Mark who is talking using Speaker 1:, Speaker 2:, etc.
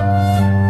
Speaker 1: you.